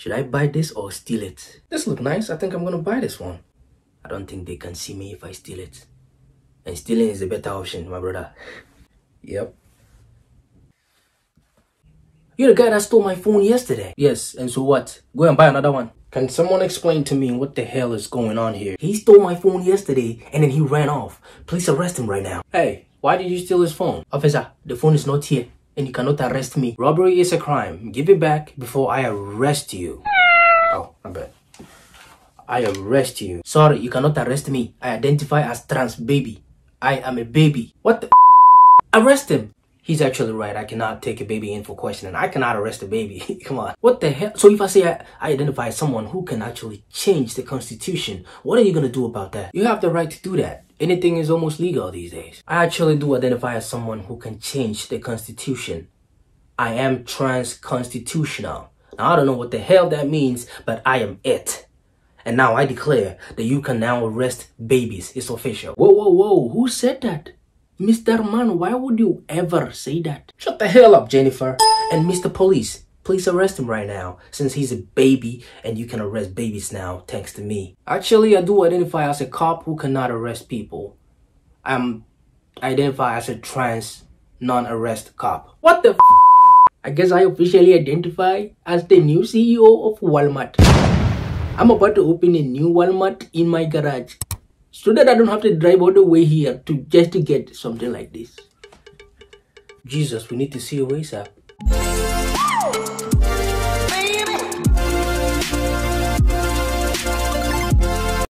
Should I buy this or steal it? This look nice. I think I'm gonna buy this one. I don't think they can see me if I steal it. And stealing is a better option, my brother. Yep. You're the guy that stole my phone yesterday. Yes, and so what? Go and buy another one. Can someone explain to me what the hell is going on here? He stole my phone yesterday and then he ran off. Please arrest him right now. Hey, why did you steal his phone? Officer, the phone is not here and you cannot arrest me. Robbery is a crime. Give it back before I arrest you. Oh, I bet. I arrest you. Sorry, you cannot arrest me. I identify as trans baby. I am a baby. What the? Arrest him. He's actually right. I cannot take a baby in for questioning. I cannot arrest a baby. Come on. What the hell? So if I say I, I, identify as someone who can actually change the constitution, what are you going to do about that? You have the right to do that. Anything is almost legal these days. I actually do identify as someone who can change the constitution. I am trans-constitutional. Now, I don't know what the hell that means, but I am it. And now I declare that you can now arrest babies. It's official. Whoa, whoa, whoa. Who said that? Mr. Man, why would you ever say that? Shut the hell up, Jennifer. And Mr. Police, please arrest him right now since he's a baby and you can arrest babies now thanks to me. Actually, I do identify as a cop who cannot arrest people. I'm identify as a trans non-arrest cop. What the I guess I officially identify as the new CEO of Walmart. I'm about to open a new Walmart in my garage so that I don't have to drive all the way here to just to get something like this. Jesus, we need to see a ways up.